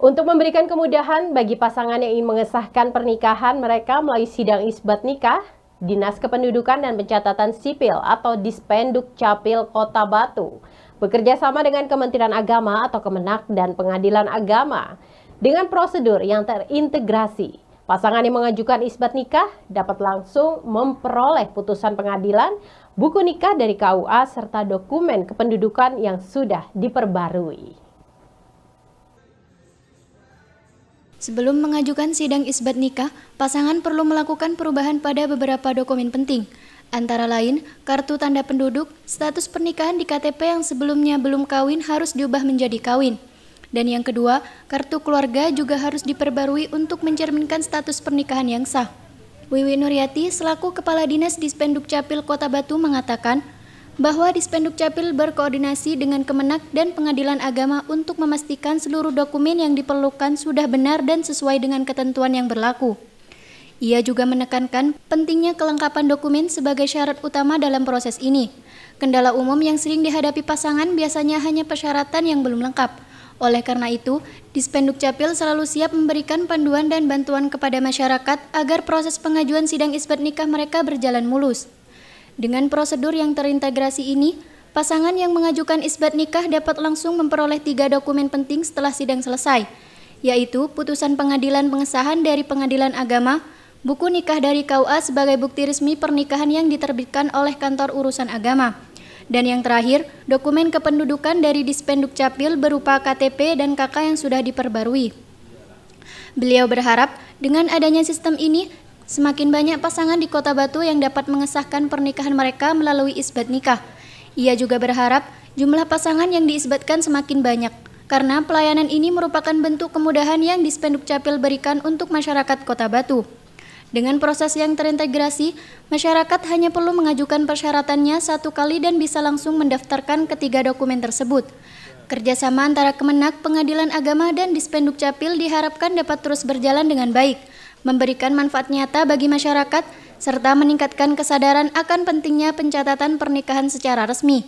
Untuk memberikan kemudahan bagi pasangan yang ingin mengesahkan pernikahan mereka melalui sidang isbat nikah, Dinas Kependudukan dan Pencatatan Sipil atau Dispenduk Capil Kota Batu bekerja sama dengan Kementerian Agama atau Kemenak dan Pengadilan Agama dengan prosedur yang terintegrasi. Pasangan yang mengajukan isbat nikah dapat langsung memperoleh putusan pengadilan, buku nikah dari KUA serta dokumen kependudukan yang sudah diperbarui. Sebelum mengajukan sidang isbat nikah, pasangan perlu melakukan perubahan pada beberapa dokumen penting, antara lain kartu tanda penduduk, status pernikahan di KTP yang sebelumnya belum kawin harus diubah menjadi kawin. Dan yang kedua, kartu keluarga juga harus diperbarui untuk mencerminkan status pernikahan yang sah. Wiwi Nuryati selaku Kepala Dinas Dispenduk Capil Kota Batu mengatakan, bahwa Dispenduk Capil berkoordinasi dengan Kemenak dan Pengadilan Agama untuk memastikan seluruh dokumen yang diperlukan sudah benar dan sesuai dengan ketentuan yang berlaku. Ia juga menekankan pentingnya kelengkapan dokumen sebagai syarat utama dalam proses ini. Kendala umum yang sering dihadapi pasangan biasanya hanya persyaratan yang belum lengkap. Oleh karena itu, Dispenduk Capil selalu siap memberikan panduan dan bantuan kepada masyarakat agar proses pengajuan sidang isbat nikah mereka berjalan mulus. Dengan prosedur yang terintegrasi ini, pasangan yang mengajukan isbat nikah dapat langsung memperoleh tiga dokumen penting setelah sidang selesai, yaitu putusan pengadilan pengesahan dari pengadilan agama, buku nikah dari KUA sebagai bukti resmi pernikahan yang diterbitkan oleh kantor urusan agama, dan yang terakhir, dokumen kependudukan dari Dispenduk Capil berupa KTP dan KK yang sudah diperbarui. Beliau berharap dengan adanya sistem ini Semakin banyak pasangan di Kota Batu yang dapat mengesahkan pernikahan mereka melalui isbat nikah. Ia juga berharap jumlah pasangan yang diisbatkan semakin banyak, karena pelayanan ini merupakan bentuk kemudahan yang Dispenduk Capil berikan untuk masyarakat Kota Batu. Dengan proses yang terintegrasi, masyarakat hanya perlu mengajukan persyaratannya satu kali dan bisa langsung mendaftarkan ketiga dokumen tersebut. Kerjasama antara Kemenak, Pengadilan Agama, dan Dispenduk Capil diharapkan dapat terus berjalan dengan baik, memberikan manfaat nyata bagi masyarakat, serta meningkatkan kesadaran akan pentingnya pencatatan pernikahan secara resmi.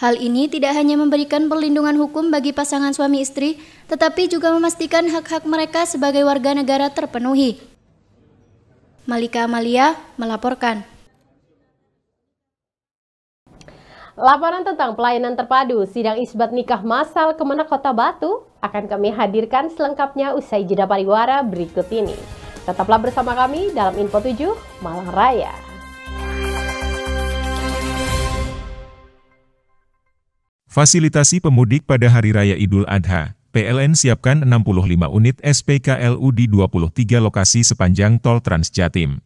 Hal ini tidak hanya memberikan perlindungan hukum bagi pasangan suami istri, tetapi juga memastikan hak-hak mereka sebagai warga negara terpenuhi. Malika Amalia melaporkan. Laporan tentang pelayanan terpadu sidang isbat nikah masal Kemenak Kota Batu akan kami hadirkan selengkapnya usai jeda pariwara berikut ini. Tetaplah bersama kami dalam Info 7 Malang Raya. Fasilitasi pemudik pada Hari Raya Idul Adha, PLN siapkan 65 unit SPKLU di 23 lokasi sepanjang tol Trans Jatim.